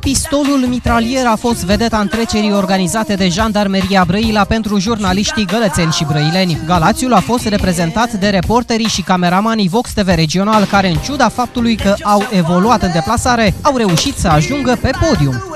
Pistolul mitralier a fost vedeta întrecerii organizate de Jandarmeria Brăila pentru jurnaliștii gălățeni și brăileni. Galațiul a fost reprezentat de reporterii și cameramanii Vox TV Regional, care în ciuda faptului că au evoluat în deplasare, au reușit să ajungă pe podium.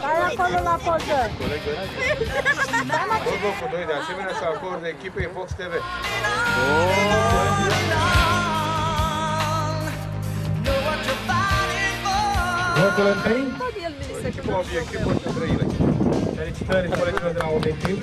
Vai acolo la poză! Tot locul dois, assim nessa cor da equipe Fox TV. Locul întâi? Echipa obiectivă între ele. Felicitări colegilor de la obiectiv.